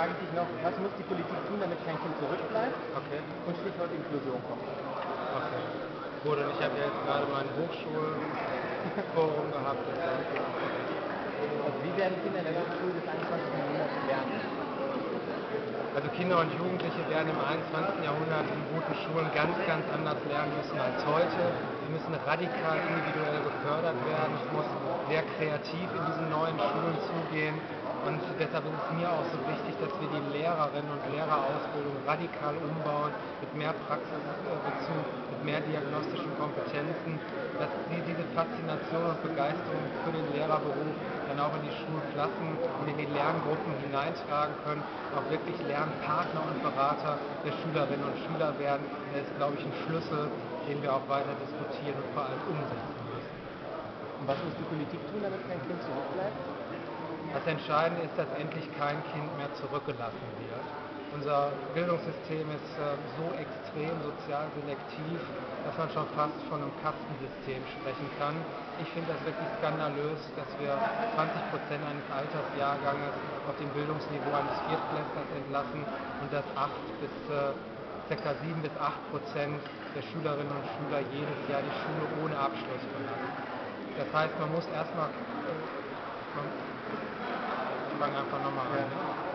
fragen sich noch, was muss die Politik tun, damit kein Kind zurückbleibt? Okay. Und Stichwort Inklusion kommt. Okay. Gut, und ich habe ja jetzt gerade mein Hochschulforum gehabt. Also wie werden Kinder in der Schule des 21. Jahrhunderts lernen? Also Kinder und Jugendliche werden im 21. Jahrhundert in guten Schulen ganz, ganz anders lernen müssen als heute. Sie müssen radikal individuell gefördert werden. Es muss sehr kreativ in diesen neuen Schulen zugehen. Deshalb ist es mir auch so wichtig, dass wir die Lehrerinnen und Lehrerausbildung radikal umbauen, mit mehr Praxisbezug, mit mehr diagnostischen Kompetenzen, dass sie diese Faszination und Begeisterung für den Lehrerberuf dann auch in die Schulklassen und in die Lerngruppen hineintragen können, auch wirklich Lernpartner und Berater der Schülerinnen und Schüler werden. Das ist, glaube ich, ein Schlüssel, den wir auch weiter diskutieren und vor allem umsetzen müssen. Und was muss die Politik tun, damit kein Kind zurückbleibt? Das Entscheidende ist, dass endlich kein Kind mehr zurückgelassen wird. Unser Bildungssystem ist äh, so extrem sozial selektiv, dass man schon fast von einem Kastensystem sprechen kann. Ich finde das wirklich skandalös, dass wir 20 Prozent eines Altersjahrganges auf dem Bildungsniveau eines Viertklässlers entlassen und dass 8 bis äh, ca. 7 bis 8 Prozent der Schülerinnen und Schüler jedes Jahr die Schule ohne Abschluss verlassen. Das heißt, man muss erstmal, man, pagar para. É. Né?